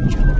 The